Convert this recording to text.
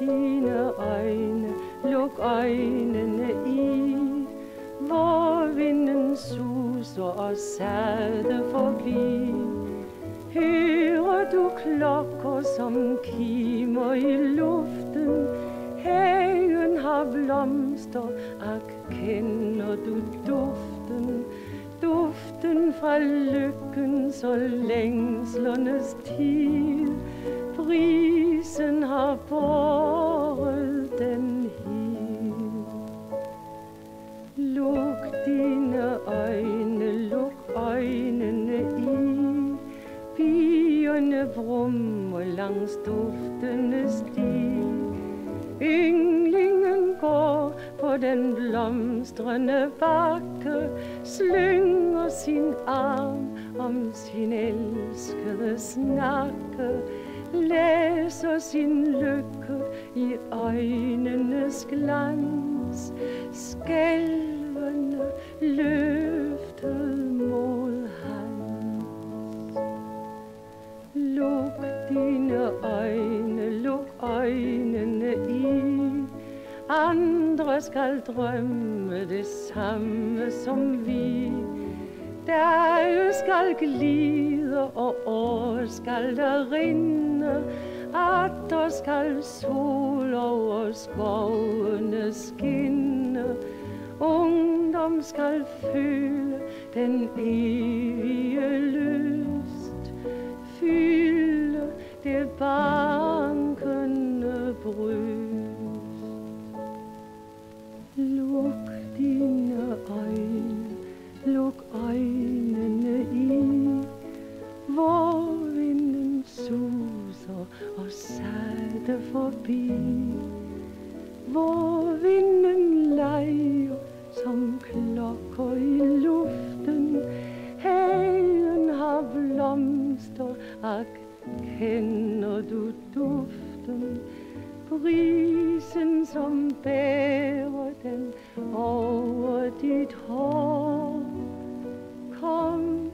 dine øjne, luk øjnene i. Hvor vinden suser og sade forbliv. Hører du klokker, som kimer i luften? Hagen har blomster, ak, kender du duften? Duften fra lykkens og længslernes tid. prisen har båret brummer langs duftende sti. Ynglingen går på den blomstrende bakke, slynger sin arm om sin elskede snakke, læser sin lykke i øjnenes glans, skælvende løb der skal drømme det samme som vi. Dage skal glide, og år skal der rinde, at der skal sol over skovene skinne. Ungdom skal føle den evige lyst, forbi. Hvor vinden leger som klokker i luften, hagen har blomster, ak, kender du duften? Brisen, som bærer den over dit hår. Kom